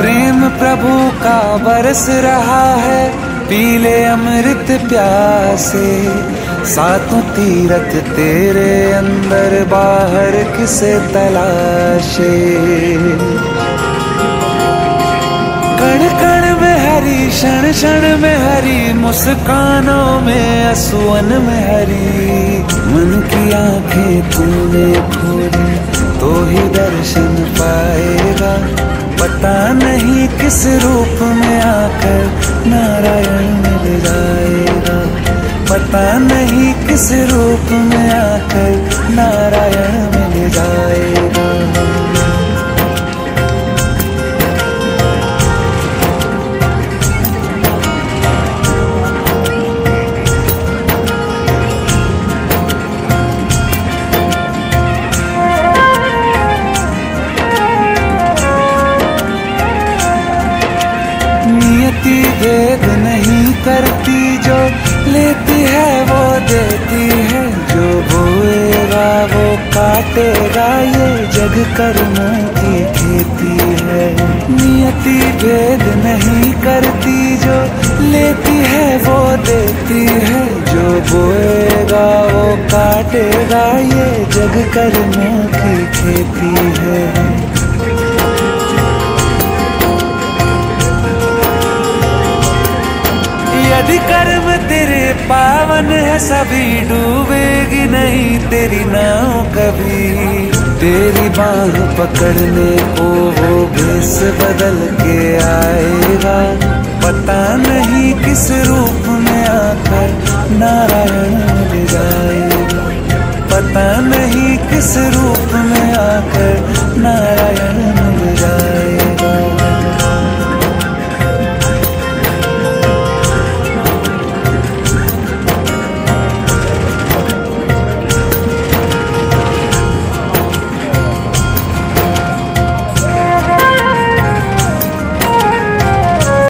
प्रभु का बरस रहा है, पीले अमृत प्यासे। सातों तीरथ तेरे अंदर, बाहर किसे तलाशे? कण कण में हरी, क्षण क्षण में हरी, मुस्कानों में असुवन में हरी। मन की आँखें तूने खोली तो ही दर्शन पाएगा। किस रूप में आकर नारायण मिल जाएगा? पता नहीं किस रूप में आकर नारायण मिल जाएगा। नियति भेद नहीं करती, जो लेती है वो देती है। जो बोएगा वो काटेगा, ये जग कर्मों की खेती है। नियति भेद नहीं करती, जो लेती है वो देती है। जो बोएगा वो काटेगा, ये जग कर्मों की खेती है। पावन है सभी डूबेगी नहीं तेरी नाव कभी। तेरी बाह पकड़ने को वो भेस बदल के आएगा। पता नहीं किस रूप में आकर नारायण जाएगा। पता नहीं किस रूप में आकर नारायण